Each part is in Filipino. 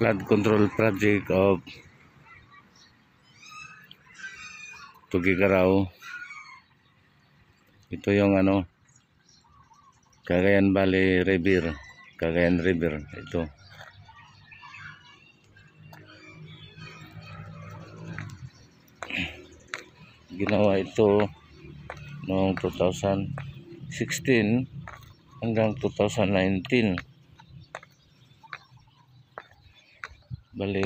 flood control project of Tugigaraw. Ito yung ano Cagayan Valley River. Cagayan River. Ito. Ginawa ito noong 2016 hanggang 2019. Bali,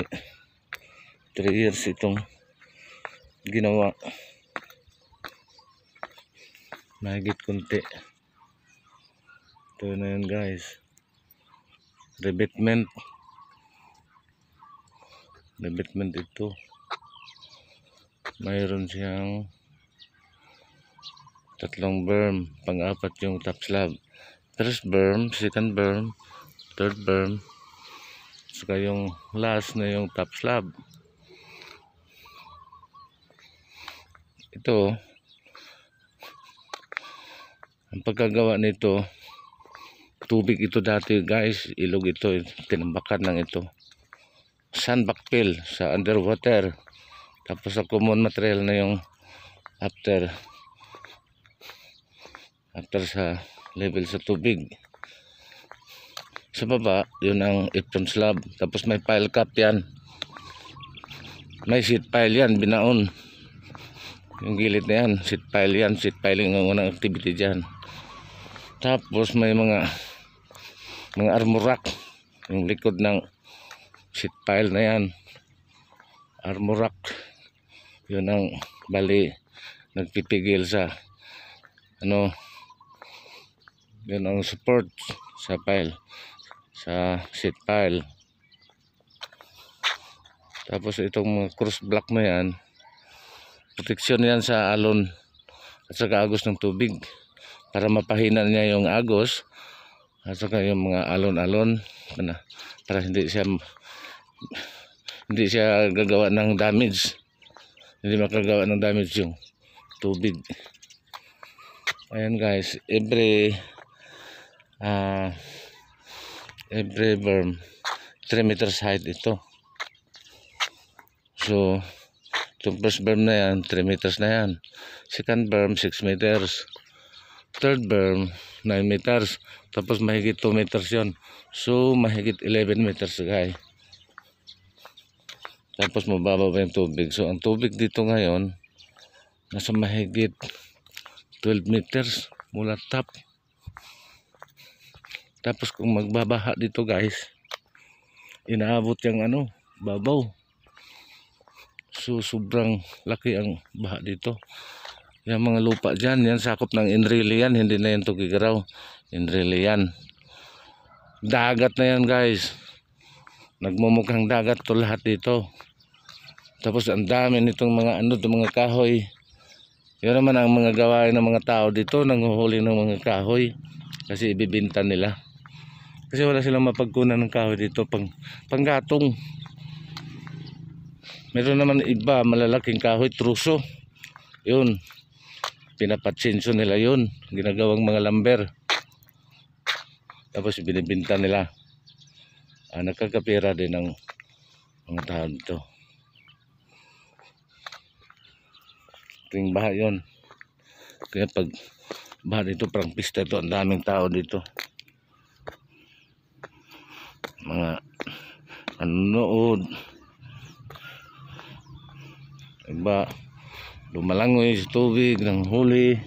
3 years itong ginawa. Mahigit kunti. Ito na yun guys. Revetment. Revetment ito. Mayroon siyang tatlong berm. Pang-apat yung top slab. First berm, second berm, third berm. Saka yung last na yung top slab. Ito, ang pagkagawa nito, tubig ito dati guys, ilog ito, tinambakan lang ito. Sandbackfill sa underwater. Tapos sa common material na yung after after sa level sa tubig. Sa baba, yun ang apron slab. Tapos may pile cap yan. May sheet pile yan, binaon. Yung gilid na yan, sheet pile yan. Sheet piling ang unang activity dyan. Tapos may mga mga armor rack. Yung likod ng sheet pile na yan. Armor rack. Yun ang bali nagpipigil sa ano yun ang support sa pile sa sheet pile tapos itong cross block na yan proteksyon yan sa alon at saka agos ng tubig para mapahina niya yung agos at saka yung mga alon-alon para, hindi siya hindi siya gagawa ng damage. Hindi makagawa ng damage yung tubig. Ayan guys. Every ah every berm 3 meters height ito. So itong first berm na yan 3 meters na yan. Second berm 6 meters. Third berm 9 meters. Tapos mahigit 2 meters yon so mahigit 11 meters guys tapos mababa pa yung tubig? So ang tubig dito ngayon nasa mahigit 12 meters mula top tapos kung magbabaha dito guys inaabot yung ano babaw. So sobrang laki ang baha dito. Yung mga lupa dyan yan sakop ng Enrile hindi na yan Tugigaraw. Enrile yan. Dagat na yan guys. Nagmumukhang dagat to lahat dito. Tapos ang dami nitong mga ano mga kahoy. Yun naman ang mga gawain ng mga tao dito nanguhuli ng mga kahoy. Kasi ibibinta nila kasi wala silang mapagkunan ng kahoy dito pang panggatong. Meron naman iba malalaking kahoy truso. Yun. Pinapatsinso nila yun. Ginagawang mga lamber tapos binibinta nila. Ah, nagkakapira din ng mga tao dito tuwing baha yun. Kaya pag baha dito parang pista ito ang daming tao dito mga nanonood iba lumalangoy sa tubig ng huli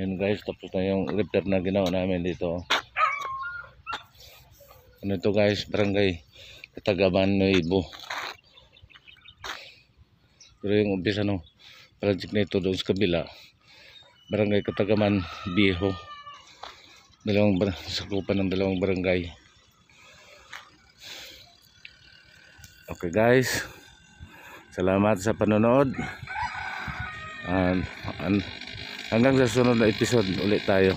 Ayan guys, tapos na yung repair na ginawa namin dito. Ano ito guys, barangay Katagaban Nuevo. Pero yung umpisa ng project na ito doon sa kabila, barangay Katagaman Viejo. Dalawang sakupan ng dalawang barangay. Okay guys, salamat sa panonood. And, and hanggang sa sunod na episode ulit tayo